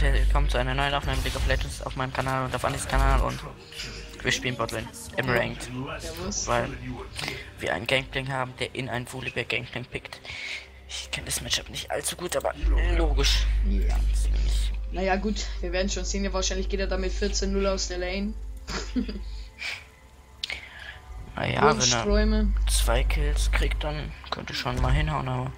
und herzlich willkommen zu einer neuen Aufnahme Blick auf Legends auf meinem Kanal und auf Anis Kanal und wir spielen Botlane im Ranked, Servus. weil wir einen Gangplank haben, der in einen Volibear Gangplank pickt. Ich kenne das Matchup nicht allzu gut, aber logisch. Ja. Naja, gut, wir werden schon sehen. Ja, wahrscheinlich geht er damit 14-0 aus der Lane. Naja, wenn er zwei Kills kriegt, dann könnte schon mal hinhauen, aber.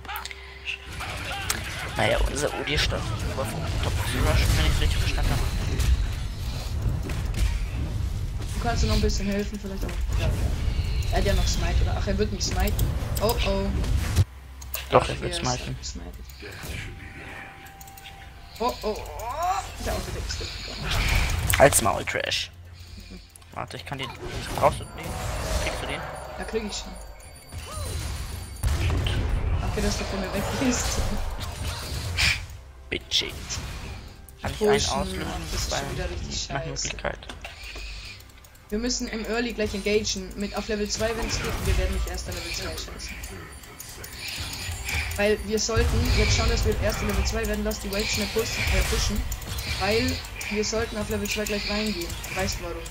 Naja, unser Udi stand über Top zu rushen, wenn ich richtig verstanden habe. Du kannst dir noch ein bisschen helfen, vielleicht auch. Ja. Er hat ja noch Smite, oder? Ach, er wird nicht smiten. Oh, oh. Doch, er wird smiten. Oh, oh, oh. Der Autodex. Als Maul Trash. Warte, ich kann den. Brauchst du den? Kriegst du den? Ja, krieg ich schon. Danke, dass du von mir weg bist. Bitchy. Kann ich einen auslösen? Das ist schon wieder richtig Nach scheiße. Möglichkeit. Wir müssen im Early gleich engagen. Mit auf Level 2, wenn es geht. Wir werden nicht erst an Level 2 schießen. Weil wir sollten jetzt schauen, dass wir erst Level 2 werden, lass die Waves schnell pushen, äh, pushen. Weil wir sollten auf Level 2 gleich reingehen. Weißt du warum?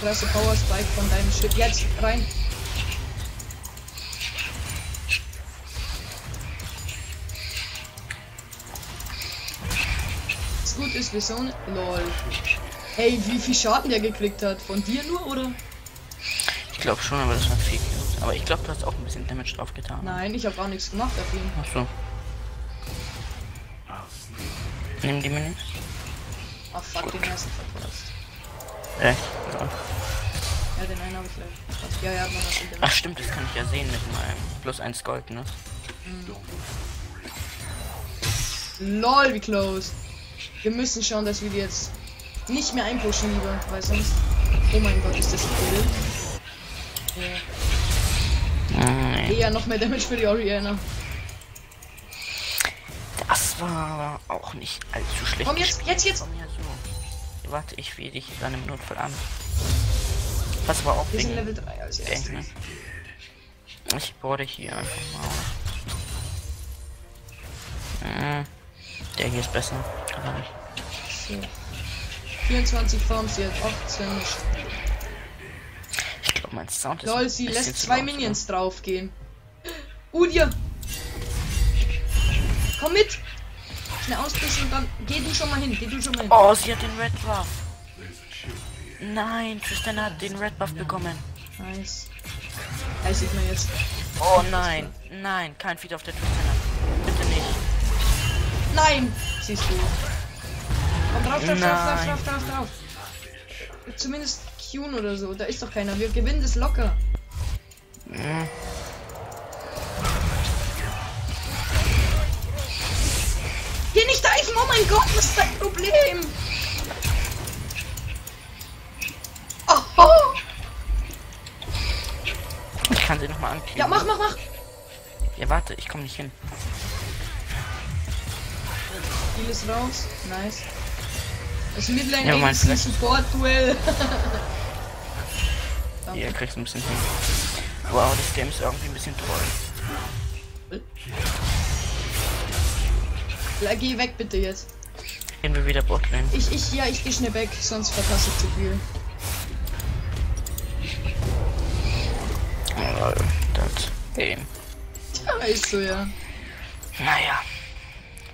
Klasse Power Spike von deinem Schiff. Jetzt rein. Gut so Lol. Hey, wie viel Schaden der gekriegt hat? Von dir nur oder? Ich glaube schon, aber das war viel. Aber ich glaube, du hast auch ein bisschen Damage drauf getan. Nein, ich habe gar nichts gemacht auf ihn. Ach so. Nimm die Menüs. Ach fuck, den ersten verpasst. Echt? Ja. Ja, den einen habe ich gleich. Ja, ja, man hat ihn Ach stimmt, das kann ich ja sehen mit meinem plus 1 Gold, ne? LOL, wie close. Wir müssen schauen, dass wir die jetzt nicht mehr einpushen lieber, weil sonst. Oh mein Gott, ist das wild. Ja. Eher noch mehr Damage für die Oriana. Das war aber auch nicht allzu schlecht. Komm jetzt, jetzt, jetzt. mir so. Warte, ich will dich dann im Notfall an. Pass aber auf Wir sind Level 3 als erstes. ne? Ich bohre hier einfach mal. Hm, der hier ist besser. Aber nicht. So. 24 Farms jetzt, 18. Ich glaube, mein Sound ist. Lol, sie lässt zwei Minions draufgehen. Udia! Komm mit! Schnell auspushen und dann geh du schon mal hin, geh du schon mal hin. ne? Oh, sie hat den Red Buff. Nein, Tristan hat den Red Buff bekommen. Nice. Ja, sieht man jetzt. Oh nein, nein, kein Feed auf der Tristan. Nein! Siehst du. Komm drauf, drauf, drauf, drauf, drauf, drauf, drauf. Zumindest Qn oder so. Da ist doch keiner. Wir gewinnen das locker. Hm. Geh nicht diven! Oh mein Gott, was ist dein Problem? Oh, Ich kann sie nochmal anklicken. Ja, mach, mach, mach! Ja, warte, ich komme nicht hin. Heal ist raus. Nice. Das Midlane Ja, mein ADC Flash. Support Duell. Hier kriegst du ein bisschen hin. Wow, das Game ist irgendwie ein bisschen toll. Ja, geh weg bitte jetzt. Gehen wir wieder Botlane. Ich, ich, ja, ich geh schnell weg, sonst verpasse ich zu viel. Das Game. Tja, ist so, ja. Naja.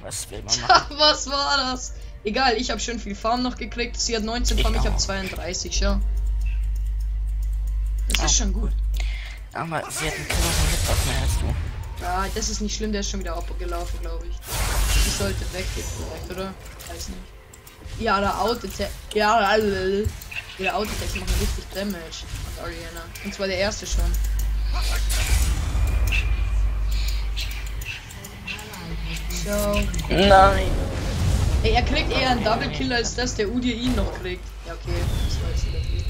Was will man machen? Was war das? Egal, ich habe schön viel Farm noch gekriegt. Sie hat 19 Ich Farm, ich auch. habe 32, ja. Das Ah, ist schon gut. Aber sie hat einen Kill auf Hitbox mehr als du. Ja, das ist nicht schlimm, der ist schon wieder abgelaufen, glaube ich. Die sollte weggehen vielleicht, oder? Weiß nicht. Ja, der Autotech. Ja, also. Der Autotech macht richtig Damage an Ariana. Und zwar der erste schon. Nein. Ey, er kriegt eher einen Double Kill als das der Udi ihn noch kriegt. Ja, okay. Das war jetzt blöd.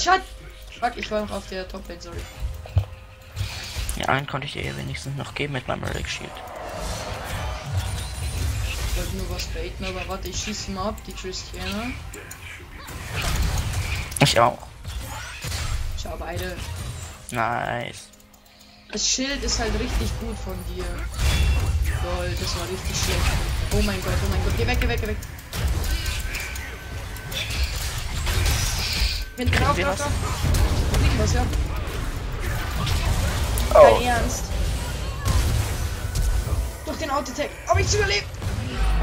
Shut! Fuck, ich war noch auf der Top Lane, sorry. Ja, einen konnte ich dir ja wenigstens noch geben mit meinem Relic Shield. Ich wollte nur was baiten, aber warte, ich schieße mal ab, die Tristiana. Ich auch. Schau, beide. Nice. Das Schild ist halt richtig gut von dir. Gold, das war richtig schlecht. Oh mein Gott, oh mein Gott, geh weg, geh weg, geh weg. Hinten drauf, drauf, drauf. Fliegt was, ja. Oh, Kein Ernst. Durch den Autotech. Hab ich's überlebt?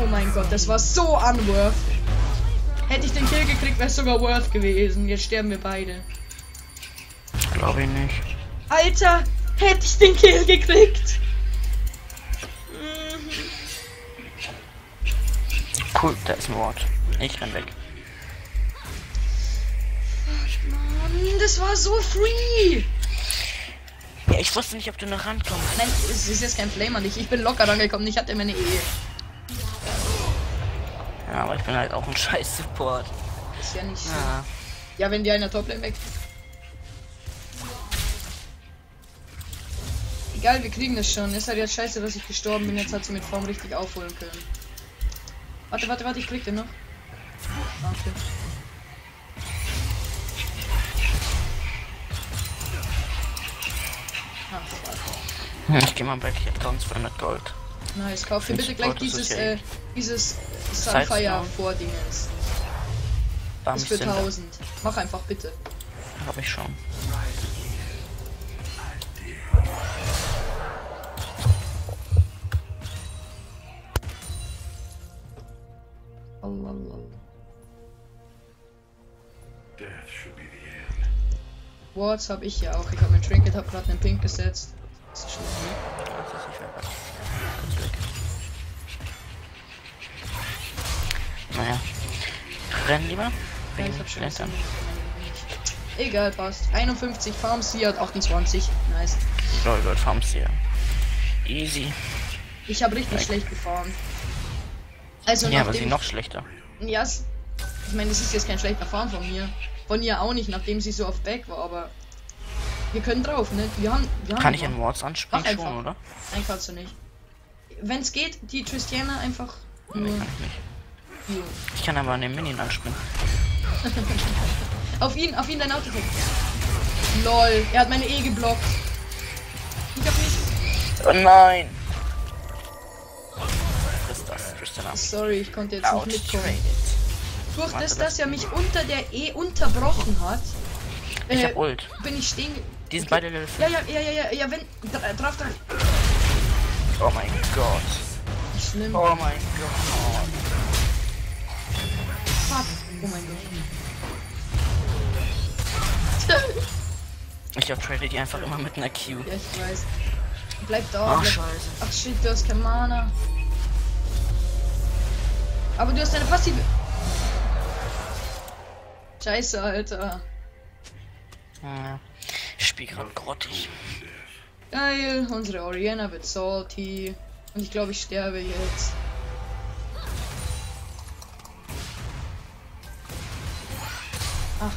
Oh mein Gott, das war so unworth. Hätte ich den Kill gekriegt, wäre es sogar worth gewesen. Jetzt sterben wir beide. glaube ich nicht. Alter, hätte ich den Kill gekriegt. Cool, da ist ein Wort. Ich renn weg. Mann, das war so free. Ja, ich wusste nicht, ob du noch rankommst. Nein, es ist jetzt kein Flame an dich. Ich bin locker rangekommen. Ich hatte meine Ehe. Ja, aber ich bin halt auch ein scheiß Support. Ist ja nicht so. Ja. Ja, wenn die einer Toplane weg. Egal, wir kriegen das schon. Ist halt jetzt scheiße, dass ich gestorben bin. Jetzt hat sie mit Form richtig aufholen können. Warte, warte, warte, ich krieg den noch. Danke. Ah. Hm, Ich geh mal weg, ich hab 1200 Gold. Nice, kauf dir bitte gleich dieses, ja äh, dieses Sunfire. Vordingens. Ist für sind da. 1000. Mach einfach bitte. Hab ich schon. Wards hab ich ja auch. Ich hab mein Trinket, hab gerade einen Pink gesetzt. Das ist schon gut. Also, ich werd kurz weg. Naja. Renn lieber. Ja, ich hab schon Klettern. Egal, passt. 51 Farms, sie hat 28. Nice. Lol, Gold Farms hier. Easy. Ich habe richtig Nein. schlecht gefahren. Also Ja, aber sie noch schlechter. Ja, ich meine, das ist jetzt kein schlechter Fahren von mir. Von ihr auch nicht, nachdem sie so auf Back war, aber wir können drauf, ne? Wir haben, wir haben Kann ich in Wards anspringen Mach schon, oder? Nein, kannst du nicht. Wenn es geht, die Tristiana einfach Nee, kann ich nicht. hier. Ich kann aber an den Minion anspringen. Auf ihn, auf ihn dein Auto trägt. Lol, er hat meine E geblockt. Ich hab nicht. Oh nein! Was ist das? Tristana. Sorry, ich konnte jetzt nicht mitkommen. Outtraded. Durch das, das- dass er mich unter der E unterbrochen hat, Ich äh, hab Ult. bin ich stehen. Die sind Okay. beide Level Ja, 5. ja, ja, ja, ja, ja, wenn. dra- Drauf, drauf. Oh mein Gott. Schlimm. Oh mein Gott. Fuck. Oh mein Gott. Ich uptrade die einfach immer mit einer Q. Ja, ich weiß. Bleib da. Ach, bleib. scheiße. Ach shit, du hast kein Mana. Aber du hast eine passive. Scheiße, Alter. Ja. Ich spiel grad grottig. Geil, unsere Oriana wird salty. Und ich glaube, ich sterbe jetzt. Ach.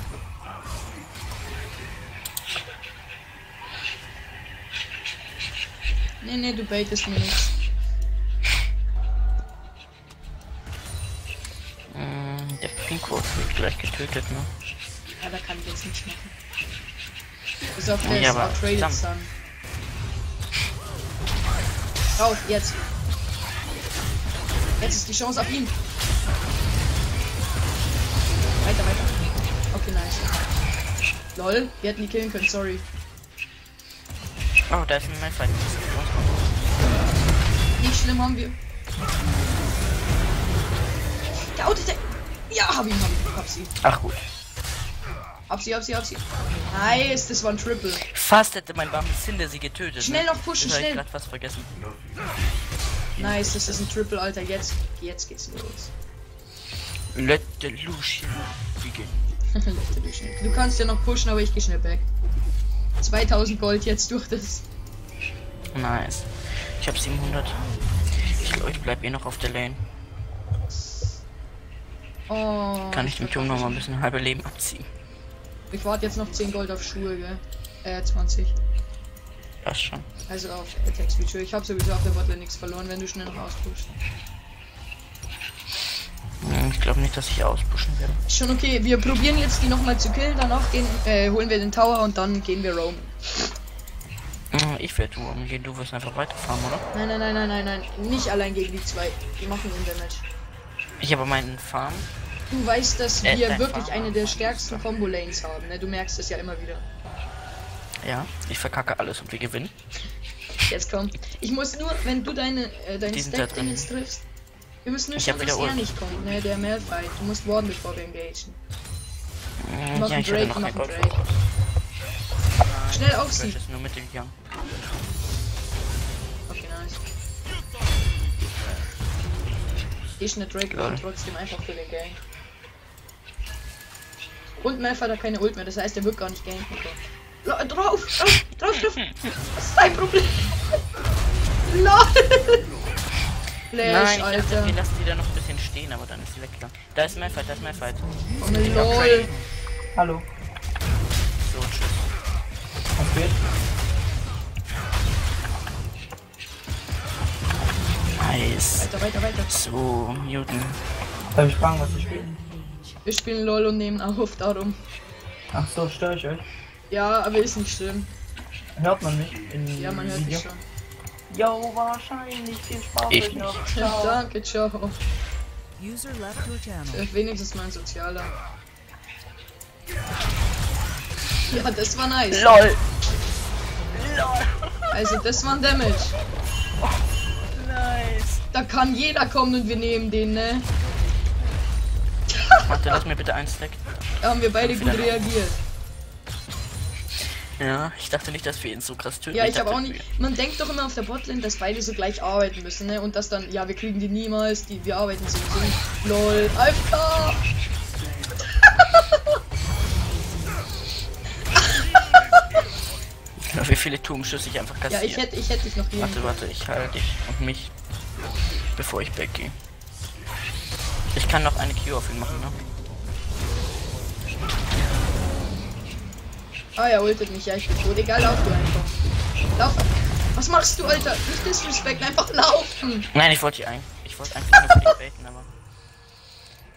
Nee, nee, du baitest mir nichts. Der Pinkwolf wird gleich getötet, ne? Ja, da kann ich jetzt nichts machen. Bis auf der Ja, ist aber Outrated. Sun. Auf, jetzt. Jetzt ist die Chance auf ihn. Weiter, weiter. Okay, nice. Lol, wir hätten die killen können, sorry. Oh, da ist ein Malfight. Nicht schlimm haben wir. Der Auto Ja, hab ihn, hab ihn. Hab sie. Ach gut. Hab sie, hab sie, hab sie. Nice, das war ein Triple. Fast hätte mein Bambizinder sie getötet. Schnell ne? noch pushen, Das hab ich schnell. grad fast vergessen. Nice, das ist ein Triple, Alter. Jetzt, jetzt geht's los. Let the Lucian begin. du kannst ja noch pushen, aber ich geh schnell back. 2000 Gold jetzt durch das. Nice. Ich hab 700. Ich glaube, ich bleib eh noch auf der Lane. Oh. Kann ich dem Turm noch mal ein bisschen halbe Leben abziehen. Ich warte jetzt noch 10 Gold auf Schuhe, gell? Äh, 20. Das schon. Also auf Attack Schuhe. Ich habe sowieso auf der Botlane nichts verloren, wenn du schnell noch auspushst. Ich glaube nicht, dass ich auspushen werde. Schon okay, wir probieren jetzt die nochmal zu killen, danach gehen, äh, holen wir den Tower und dann gehen wir roamen. Hm, ich werde Roam gehen, du wirst einfach weiterfahren, oder? Nein, nein, nein, nein, nein, nein. Nicht allein gegen die zwei. Die machen den Damage. Ich habe meinen Farm. Du weißt, dass Äh, wir wirklich Farm. eine der stärksten Combo-Lanes haben, ne? Du merkst es ja immer wieder. Ja, ich verkacke alles und wir gewinnen. Jetzt komm. Ich muss nur, wenn du deine, äh, deine Die sind da Stack drin. jetzt triffst. Wir müssen nur Ich schauen, dass er nicht kommt, ne? Der Malfight. Du musst warten, bevor wir engagen. Äh, Mach ja, einen Drake, noch mach ein einen. Drake. Schnell auf sie. Nur mit dem Young. Ich eine Drake und trotzdem einfach für den Gang. Und Malfight hat keine Ult mehr, das heißt, er wird gar nicht ganken können. Drauf! Drauf! Drauf! drauf. Was ist dein Problem? LOL! Flash, Nein, ich dachte, Alter. wir lassen die da noch ein bisschen stehen, aber dann ist sie weggegangen. Da ist Malfight, da ist Malfight. Oh, LOL! Hallo. So, tschüss. Was geht? Nice. Weiter, weiter, weiter. So, Newton. Darf ich fragen, was ich spiele? Wir spielen LOL und nehmen auf, darum. Ach so, störe ich euch? Ja, aber ist nicht schlimm. Hört man mich in Ja, man hört Video? dich schon. Jo, wahrscheinlich. Viel Spaß Ich euch noch. Ciao. Danke, ciao. User left your channel. Äh, Wenigstens mein Sozialer. Ja, das war nice. LOL! Also, das war ein Damage. Nice! Da kann jeder kommen und wir nehmen den, ne? Warte, lass mir bitte einen Stack. Da haben wir beide gut reagiert. Ja, ich dachte nicht, dass wir ihn so krass töten. Ja, ich habe dachte, auch nicht. Man denkt doch immer auf der Botlane, dass beide so gleich arbeiten müssen, ne? Und dass dann, ja, wir kriegen die niemals, die wir arbeiten so. so. LOL, AFK! Viele Turmschüsse ich einfach Ja, kassiere. ich hätte, ich hätte dich noch hier. Warte, warte, ich halte dich und mich, bevor ich weggehe. Ich kann noch eine Q auf ihn machen, ne? Ah, er ultet mich, ja, ich bin tot. Egal, lauf du einfach. Lauf. Was machst du, Alter? Nicht disrespect, einfach laufen. Nein, ich wollte die ein. Ich wollte einfach nur die baiten, aber.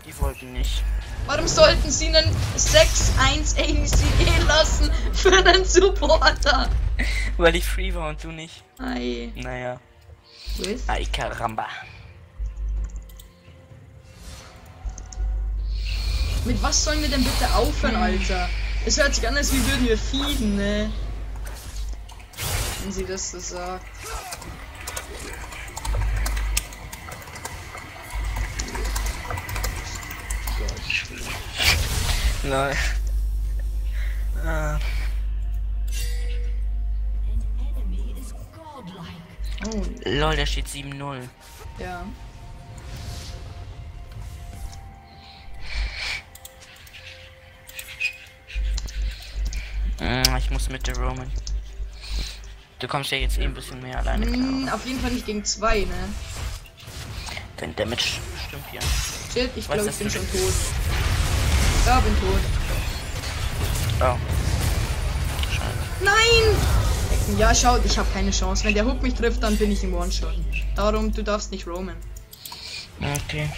Die wollten nicht. Warum sollten sie einen 6-1 ACE lassen für einen Supporter? Weil ich free war und du nicht. Ei. Naja. With? Ay, caramba. Mit was sollen wir denn bitte aufhören, Alter? Es hört sich an, als wie würden wir feeden, ne? Wenn sie das so sagt. Nein. Ah, lol, der steht 7-0. ja. Mm, Ich muss mit der Roman. Du kommst ja jetzt eh ein bisschen mehr alleine Hm, klar. auf jeden Fall nicht gegen zwei, ne? Dein Damage stimmt hier. Shit, ich glaube, ich bin schon tot. Ja, bin tot. Oh. Nein! Ja, schau, ich habe keine Chance. Wenn der Hook mich trifft, dann bin ich im One-Shot. Darum, du darfst nicht roamen. Okay.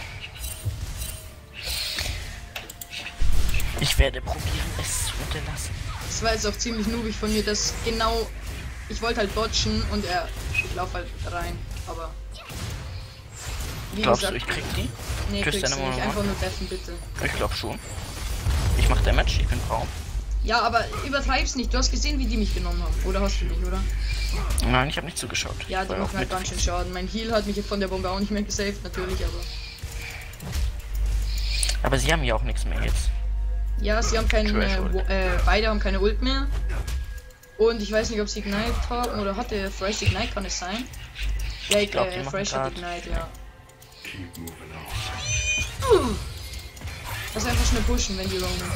Ich werde probieren, es zu unterlassen. Das war jetzt auch ziemlich noobig von mir, dass genau. Ich wollte halt dodgen und er. Ich lauf halt rein. Aber. Wie Glaubst du, gesagt, ich krieg die? nee, kriegst kriegst du nicht. Einfach nur deffen, bitte. Ich glaube schon. Ich mach Damage, ich bin Raum. Ja, aber übertreib's nicht. Du hast gesehen, wie die mich genommen haben. Oder hast du nicht, oder? Nein, ich habe nicht zugeschaut. Ja, die machen halt ganz schön Schaden. Mein Heal hat mich von der Bombe auch nicht mehr gesaved, natürlich, aber. Aber sie haben ja auch nichts mehr jetzt. Ja, sie haben keine. Trash Äh, äh, beide haben keine Ult mehr. Und ich weiß nicht, ob sie Ignite haben oder hatte Fresh Ignite, kann es sein? Ja, ich glaub, die äh, Fresh hat Ignite, ja. Keep moving on. Lass einfach schnell pushen, wenn die roamen.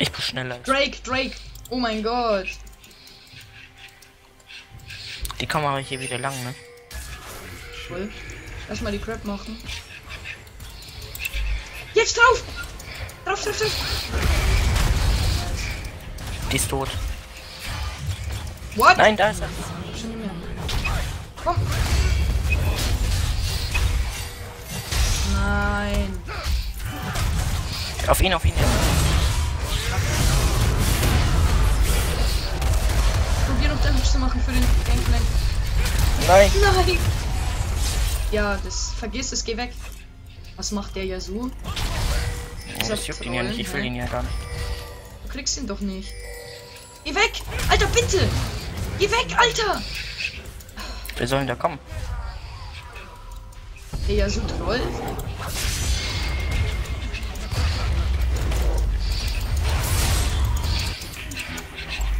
Ich bin schneller. Drake, Drake! Oh mein Gott! Die aber hier wieder lang, ne? Voll. Lass mal die Crap machen. Jetzt drauf! Drauf, drauf, drauf! Die ist tot. What? Nein, da ist er. Komm! Nein! Auf ihn, auf ihn jetzt. Machen für den Gangplank. Nein. Nein! Ja, das vergiss es, geh weg. Was macht der Yasuo? Oh, das juckt ihn ja nicht, ich will ihn ja gar nicht. Du kriegst ihn doch nicht. Geh weg! Alter, bitte! Geh weg, Alter! Wer soll denn da kommen? Der Yasuo trollt.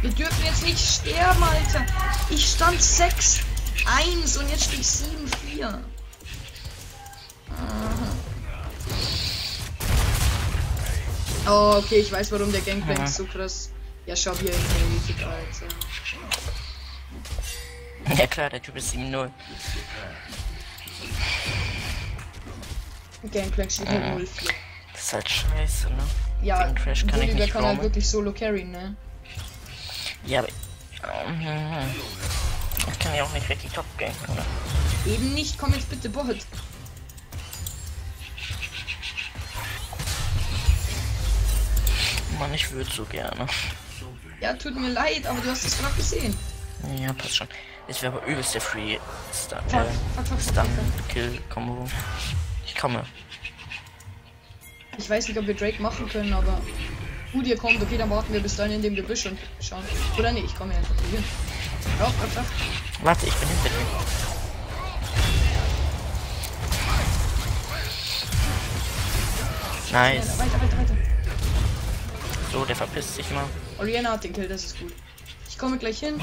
Wir dürfen jetzt nicht sterben, Alter. Ich stand 6, 1 und jetzt stehe ich 7, 4. Oh, okay, ich weiß, warum der Gangplank Mhm. so krass. Ja, schau wie er ihn hatet, Alter. Ja klar, der Typ ist 7-0. Gangplank steht Mhm. 0-4. Das ist halt scheiße, ne? Ja, Gegen Crash kann ich der nicht kann halt roamen. wirklich solo carryen, ne? Ja, aber... Ich kann ja auch nicht richtig top gehen, oder? Eben nicht, komm jetzt bitte Bot. Mann, ich würde so gerne. Ja, tut mir leid, aber du hast es gerade gesehen. Ja, passt schon. Es wäre aber übelst der Free Stun, Fuck, äh, Stun. Kill Combo. Ich komme. Ich weiß nicht, ob wir Drake machen können, aber gut, ihr kommt, okay, dann warten wir bis dahin in dem Gebüsch und schauen. Oder nee, ich komme einfach hier. Rauf, rauf, rauf. Warte, ich bin hinter dir. Nice. Weiter, weiter, weiter, weiter. So, der verpisst sich mal. Oriana hat den Kill, das ist gut. Ich komme gleich hin.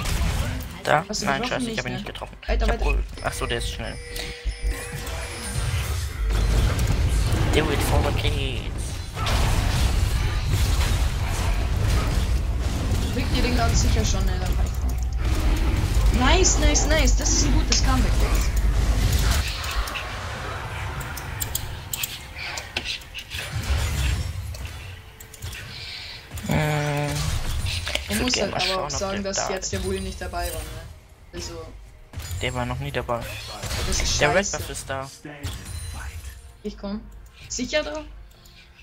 Da? Nein, scheiße, ich Nicht, habe ihn ne? nicht getroffen. Weiter, ich weiter. wohl. Ach so, der ist schnell. Do it for the kids. Kriegt ihr den ganz sicher schon, ne? Dann weiter. Nice, nice, nice. Das ist ein gutes Comeback Man würd muss halt aber auch schauen, ob sagen, der dass da jetzt der Bully nicht dabei war, ne? Also, der war noch nie dabei. Der Red scheiße. Buff ist da. Ich komm. Sicher drauf?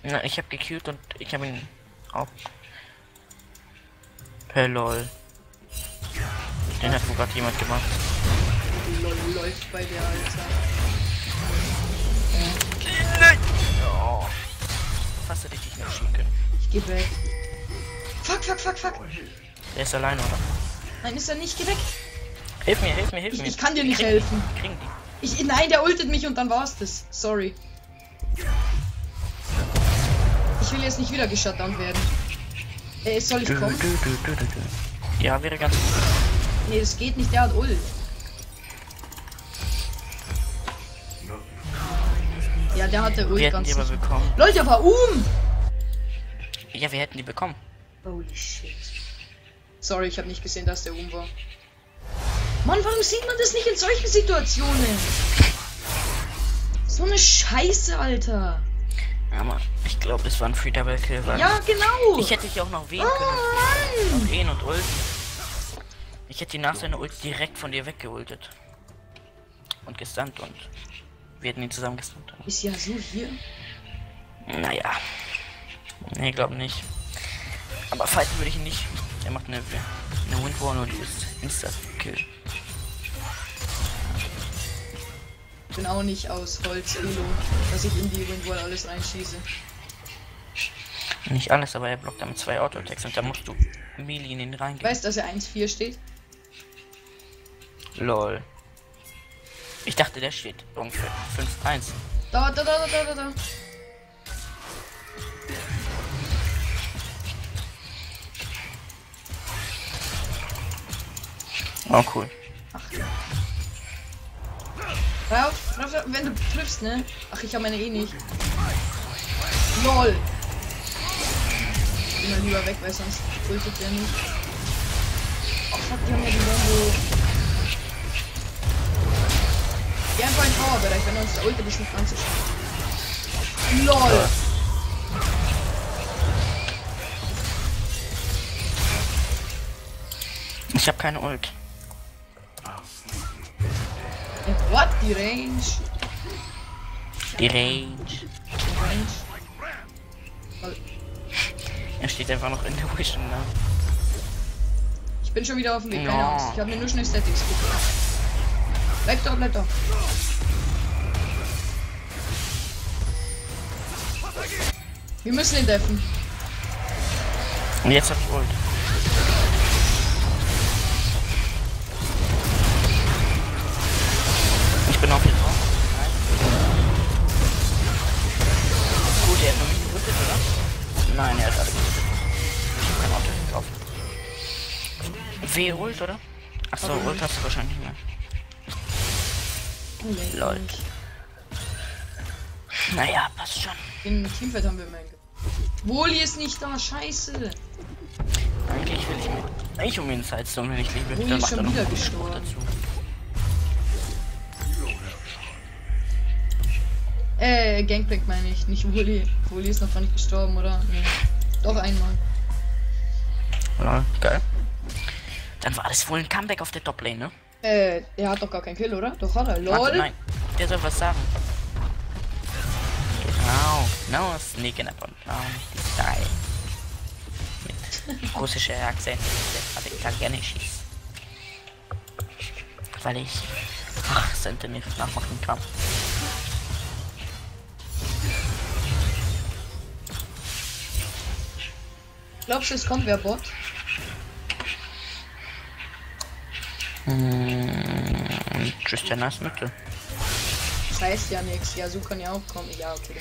Na, ich habe gekillt und ich habe ihn auch. Per lol. Den hat wohl gerade jemand gemacht. Lol, läuft bei der, Alter. Oh. Fast hätte ich dich noch schieben können. Ich geh weg. Fuck, fuck, fuck, fuck. Der ist allein, oder? Nein, ist er nicht. Geh weg. Hilf mir, hilf mir, hilf Ich, mir. ich kann dir nicht Krieg- helfen. Kriegen die. Ich, nein, der ultet mich und dann war's das. Sorry. Ich will jetzt nicht wieder geshutdown werden. Äh, soll ich kommen? Ja, wäre ganz gut. Nee, das geht nicht, der hat Ult. Ja, der hatte Ult Wir hätten ganz die aber sicher. bekommen. Leute, war um! Ja, wir hätten die bekommen. Holy shit. Sorry, ich habe nicht gesehen, dass der um war. Mann, warum sieht man das nicht in solchen Situationen? So eine Scheiße, Alter. Aber ich glaube, es war ein Free Double Kill. Ja, genau. Ich hätte dich auch noch wählen oh können. Mann. Noch Ehen und Ult. Ich hätte die nach seiner Ult direkt von dir weggeultet. Und gestunt und wir hätten ihn zusammen gestunt. Ist ja so hier. Naja. Nee, glaube nicht. Aber fighten würde ich ihn nicht. Er macht eine, eine Windwall und ist Insta-Kill. Ich bin auch nicht aus Holz Elo, dass ich in die Windwall alles reinschieße. Nicht alles, aber er blockt damit zwei Auto-Attacks und da musst du Melee in den reingehen. Weißt du, dass er 1-4 steht? Lol. Ich dachte, der steht ungefähr 5-1. Da, da, da, da, da, da, da. Oh, cool. Rauf, rauf, wenn du triffst, ne? Ach, ich habe meine eh nicht. LOL. Geh mal lieber weg, weil sonst ultet der nicht. Ach, fuck, die haben ja die Bombe. Geh einfach in Powerbereich, wenn uns der ultet, ist nicht anzuschauen. LOL. Ich habe keine Ult. What? Die Range? Die Range. Die Range? Er steht einfach noch in der Vision, ne? Ich bin schon wieder auf dem Weg. Keine. Angst. Ich habe mir nur schnell Statics geguckt. Bleib da, bleib da. Wir müssen ihn deffen. Und jetzt hab ich Ult. W Ult, oder? Achso, Warum Ult nicht? hast du wahrscheinlich nicht mehr. Oh, Lol. Naja, passt schon. In Teamfight haben wir ge- Woli ist nicht da, scheiße. Eigentlich will ich mir. Ich um ihn Sidestone, wenn ich liebe. Uli Dann ist schon er wieder gestorben. Dazu. Äh, Gangplank meine ich, nicht Woli. Woli ist noch nicht gestorben, oder? Nee. Doch einmal. Lol, geil. Dann war das wohl ein Comeback auf der Top-Lane, ne? Äh, er hat doch gar keinen Kill, oder? Doch hat er. Warte, Lol. nein, der soll was sagen. Genau, no sneaking up on down. Mit russischer Akzent, aber italienisch ist. Weil ich Akzente nicht nachmachen kann. Glaubst du, es kommt wer Bot? Hm, Christiana ist Mitte. Das heißt ja nichts. Ja, so kann ja auch kommen. Ja, okay.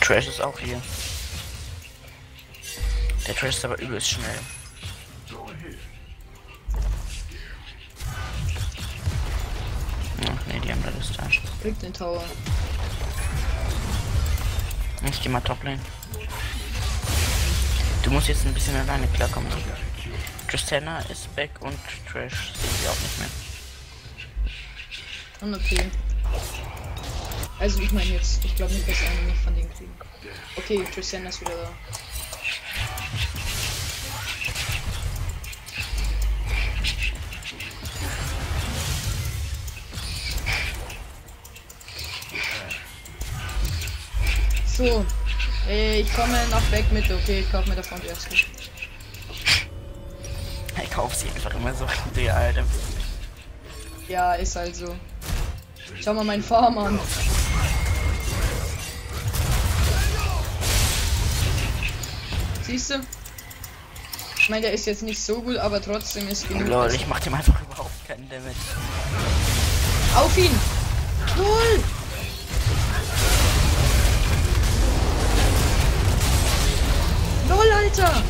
Trash ist auch hier. Der Trash ist aber übelst schnell. Ach nee, die haben da das da. Kriegt den Tower. Ich geh mal Toplane. Du musst jetzt ein bisschen alleine klarkommen. Tristana ist back und Trash sehen wir auch nicht mehr. Und okay. Also ich meine jetzt, ich glaube nicht, dass einer nicht von denen kriegen. Okay, Tristan ist wieder da. So, äh, ich komme nach Back mit, okay, ich kaufe mir davon die erste. Ich kauf sie einfach immer so die Alter. Ja, ist halt so. Schau mal meinen Farm an. Siehst du? Ich meine, der ist jetzt nicht so gut, aber trotzdem ist genug. Lol, ich mach dem einfach überhaupt keinen Damage. Auf ihn! Lol! Lol, Alter!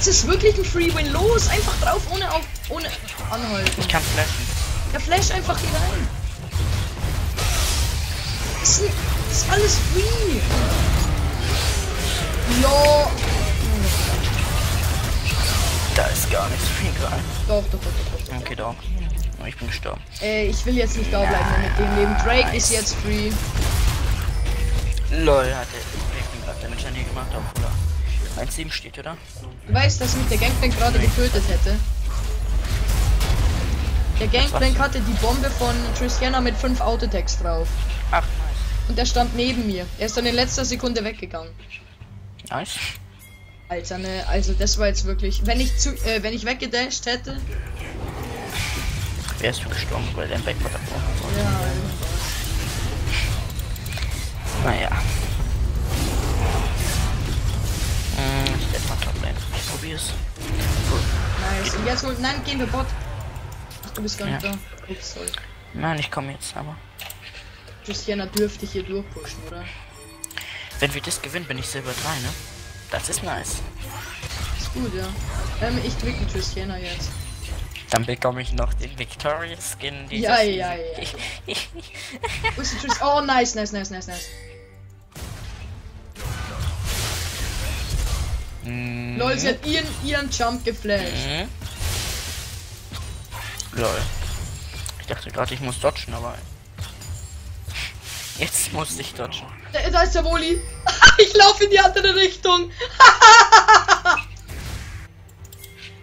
Jetzt ist wirklich ein Free Win. Los, einfach drauf, ohne auf, ohne anhalten. Ich kann flashen. Der flash einfach hier rein. Das ist, das ist alles free. Ja. Da ist gar nichts ihn gerade. Doch, doch, doch, doch, doch. Okay, doch. Aber ich bin gestorben. Äh, ich will jetzt nicht da bleiben mit dem Leben. Drake ist jetzt free. Lol, hat der Drake gerade Damage an dir gemacht, obwohl er 1-7 steht, oder? Du weißt, dass mich der Gangplank gerade getötet hätte. Der Gangplank hatte die Bombe von Tristiana mit 5 Autotext drauf. Ach, Und der stand neben mir. Er ist dann in letzter Sekunde weggegangen. nice. Nice. Alter, ne, also das war jetzt wirklich. Wenn ich zu, äh, wenn ich weggedasht hätte. Wärst du gestorben, weil dein Back war davor. Ja, Naja. Ich werde mal Toplane. Ich probier's. nice. Und jetzt holt. Nein, gehen wir Bot. Ach, du bist gar nicht Ja. da. Ups, sorry. Nein, ich komme jetzt, aber. Christiana dürfte hier durchpushen, oder? Wenn wir das gewinnen, bin ich Silber 3, ne? Das ist nice. Ist gut, ja. Ähm, ich drücke Christiana jetzt. Dann bekomme ich noch den Victorious Skin Ja, ja, ja. Oh, nice, nice, nice, nice, nice. Mhm. Lol, sie hat ihren, ihren Jump geflasht. Mhm. Lol. Ich dachte gerade, ich muss dodgen, aber. Jetzt muss ich dodgen. Da, da ist der Woli. ich laufe in die andere Richtung.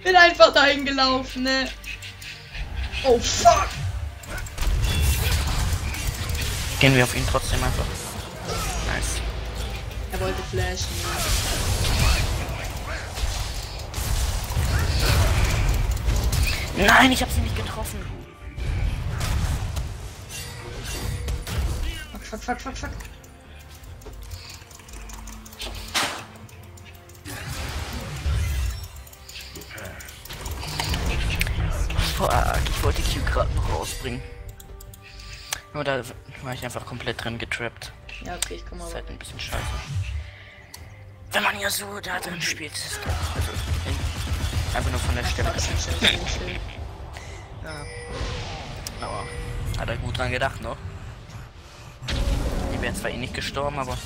Bin einfach dahin gelaufen, ne? Oh fuck. Gehen wir auf ihn trotzdem einfach. Nice. Er wollte flashen. Nein, ich habe sie nicht getroffen. Fuck, fuck, fuck, fuck, fuck. Ich wollte die Q gerade noch rausbringen. Nur da war ich einfach komplett drin getrappt. Ja, okay, ich komme Das ist halt ein bisschen scheiße. Wenn man ja so da drin spielt, ist geil. Also, einfach nur von der Stelle. Bullshit. Aber hat er gut dran gedacht noch. Die wären zwar eh nicht gestorben, aber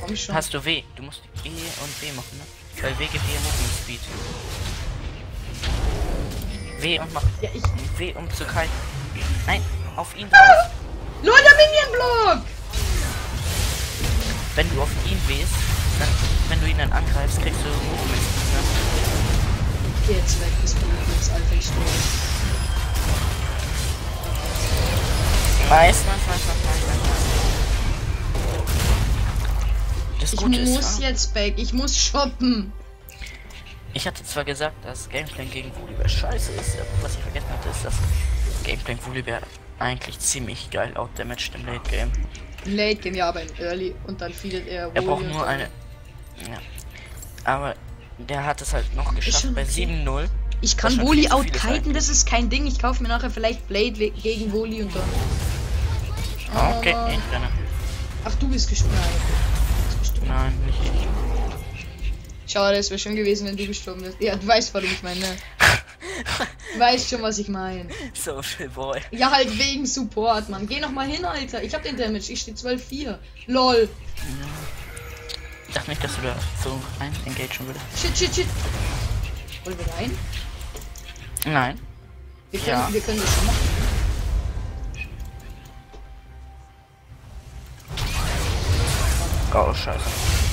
Komm schon. hast du W? Du musst E und W machen, ne? Weil W gibt dir Movement Speed. W und mach Ja, ich. W um zu kiten. Nein, auf ihn drauf. Lol, der Minion-Block! Wenn du auf ihn wehst, dann, wenn du ihn dann angreifst, kriegst du Movement Speed, ne? Geh jetzt weg, das Alter, ich stehe. Nice, nice, nice, nice, nice. Das Ich Gute muss ist, ja, jetzt back, ich muss shoppen. ich hatte zwar gesagt, dass Gameplay gegen Volibear scheiße ist, aber was ich vergessen hatte, ist, dass Gameplay Volibear eigentlich ziemlich geil outdamaged im Late Game. Late Game, ja, aber in Early und dann feedet er Er braucht nur eine. Ja. Aber der hat es halt noch geschafft bei okay. 7-0. Ich kann Woli outkiten, das ist kein Ding. Ich kaufe mir nachher vielleicht Blade gegen Woli und dann. Ah, Okay, Aber- ich renne. Ach, du bist gestorben. Nein, bist gestorben. Nein, nicht ich. Schade, es wäre schön gewesen, wenn du gestorben bist. Ja, du weißt, warum ich meine. ne? Du weißt schon, was ich meine. Social Boy. Ja, halt wegen Support, Mann. Geh noch mal hin, Alter. Ich hab den Damage. Ich stehe 12-4. Lol. Ich dachte nicht, dass du da so rein engagen würdest. Shit, shit, shit. Wollen wir rein? Nein. Wir können, Ja. wir können das schon machen. Oh, scheiße.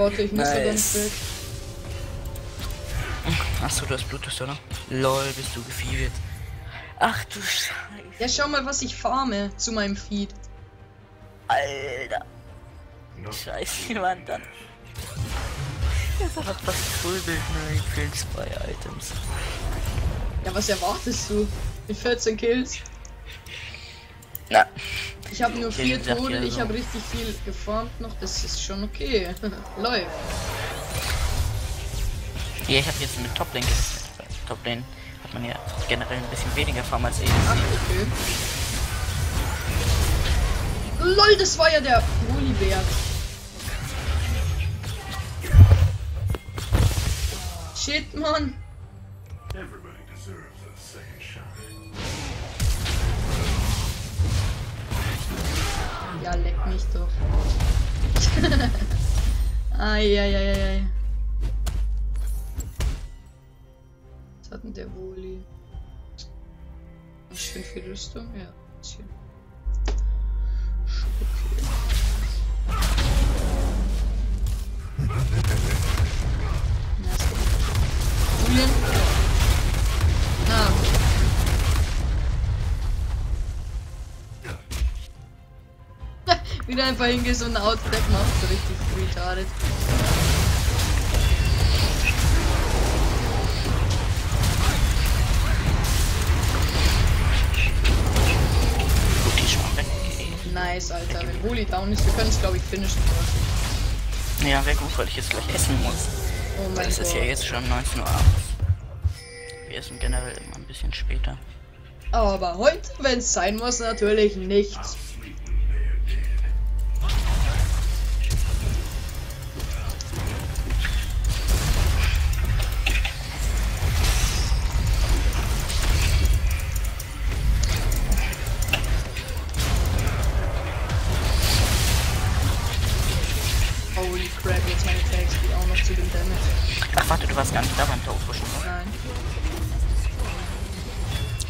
Warte, ich muss ja dann Nice. weg. Achso, du hast Bluetooth, oder? Lol, bist du gefeedet. Ach du Scheiße. Ja, schau mal, was ich farme zu meinem Feed. Alter. No Scheiße, jemand dann. Das hat fast Fullbild, nein, fehlen zwei Items. Ja, was erwartest du? Mit 14 Kills? Na, Ich habe nur vier Tode, ich habe richtig viel gefarmt noch, das ist schon okay. Läuft. ja, ich habe jetzt mit Toplane gerechnet. weil Toplane hat man ja generell ein bisschen weniger Farm als ADC. Ach, okay. LOL, das war ja der Woolibär. Shit, Mann. Ja, leck mich doch. Eieieiei. Was hat denn der Woli? Schön viel Rüstung? Ja. Okay. Na, ist gut. Julian? Wieder einfach hingehst und ein Outback macht, so richtig retarded. Nice, Alter. Wenn Woli down ist, wir können es, glaube ich, finishen. Ja, wäre gut, weil ich jetzt gleich essen muss. Oh Weil es ist ja jetzt schon 19 Uhr abends. Wir essen generell immer ein bisschen später. Aber heute, wenn es sein muss, natürlich nicht. was zu dem Damage. Ach warte, du warst gar nicht da beim Taufwischen, ne? Nein.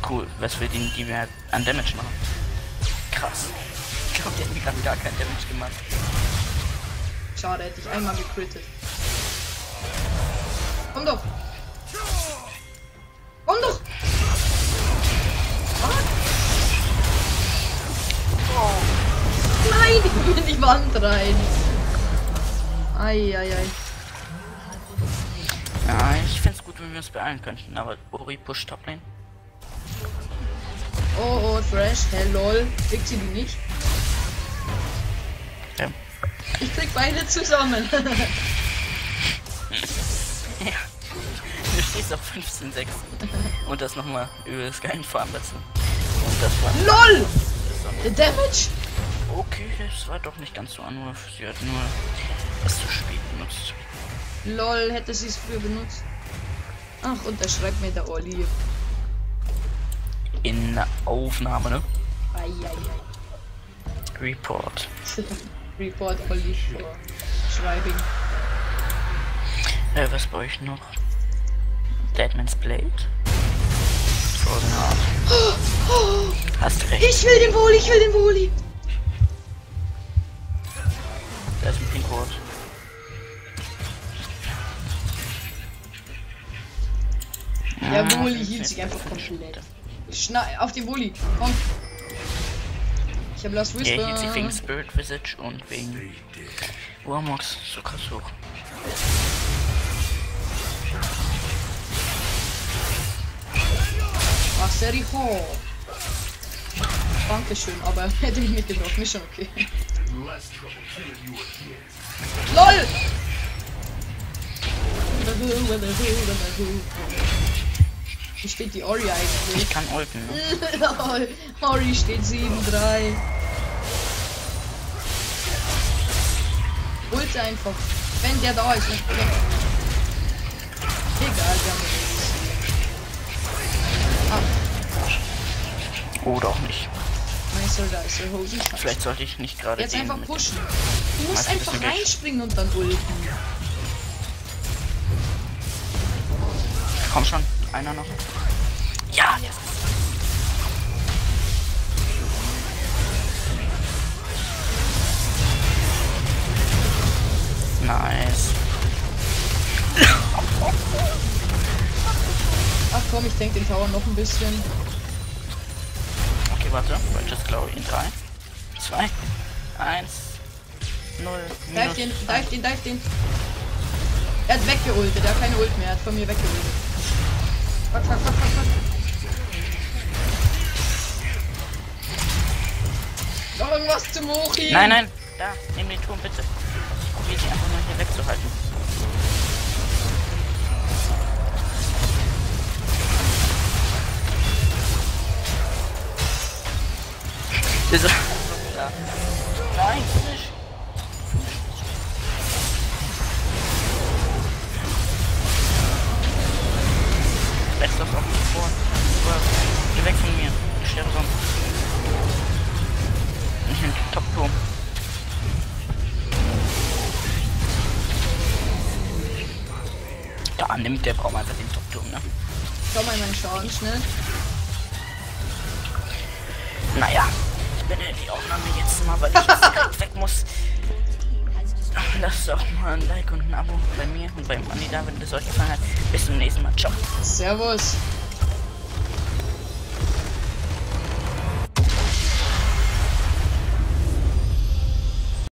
Cool, was für die, die wir halt an Damage machen. Krass. Ich glaube, der hat mir gerade gar kein Damage gemacht. Schade, hätte ich einmal gecrittet. Komm doch! Komm doch! Oh. Nein, ich bin in die Wand rein. Eieiei. Ei, ei wenn wir uns beeilen könnten, aber Ori pusht Toplane. Oh, oh, Fresh. Hey, lol. Kriegt sie die nicht? Ja. Ich krieg beide zusammen. ja. Du stehst auf 15,6. Und das nochmal übelst geilen Farm dazu. Und das war. LOL! Der Damage? Okay, das war doch nicht ganz so anruf. Sie hat nur es zu spät benutzt. LOL, hätte sie es früher benutzt. Ach, und da schreibt mir der Olli. In Aufnahme, ne? Eieiei. Report. Report Olli for Schreibing. Äh, was brauche ich noch? Deadman's Blade? Frozen Heart. Hast recht. Ich will den Woli, ich will den Woli. Der Woli hielt sich einfach komplett. Schna auf den Woli, komm. Ich hab Last Er hielt sich wegen Whisper. Spirit Visage und wegen Warmox so krass hoch. Ach, Seriho. Dankeschön, aber hätte mich mitgetroffen, ist schon okay. LOL! Wie steht die Ori eigentlich? Ich kann ulten, ne? Ori steht 7-3. Ulte einfach. Wenn der da ist. ne? Egal, wir haben Ah, Oder auch nicht. Meister, da ist der Hosen. Vielleicht sollte ich nicht gerade Jetzt einfach pushen. Du musst einfach reinspringen und dann ulten. Komm schon, einer noch. Ja, jetzt. Nice. Ach komm, ich denke den Tower noch ein bisschen. Okay, warte. Righteous Glory in 3, 2, 1, 0, Dive den, dive den, dive den. Er hat weggeultet, er hat keine Ult mehr, er hat von mir weggeultet. Fuck, fuck, fuck, fuck, fuck. Noch irgendwas zum Hochheben. Nein, nein, da, nimm den Turm bitte. Ich probiere sie einfach mal hier wegzuhalten. Diese. Da. Nein, das auch nicht vor. Aber Geh weg von mir. Ich sterbe sonst. Nicht in den Top-Turm. Da nimmt der Baum einfach den Top-Turm, ne? Schau mal meinen Schaden schnell. Naja, ich beende die Aufnahme jetzt mal, weil ich jetzt weg muss. Lasst doch mal ein Like und ein Abo bei mir und beim Anni da, wenn es euch gefallen hat. Bis zum nächsten Mal. Ciao. Servus.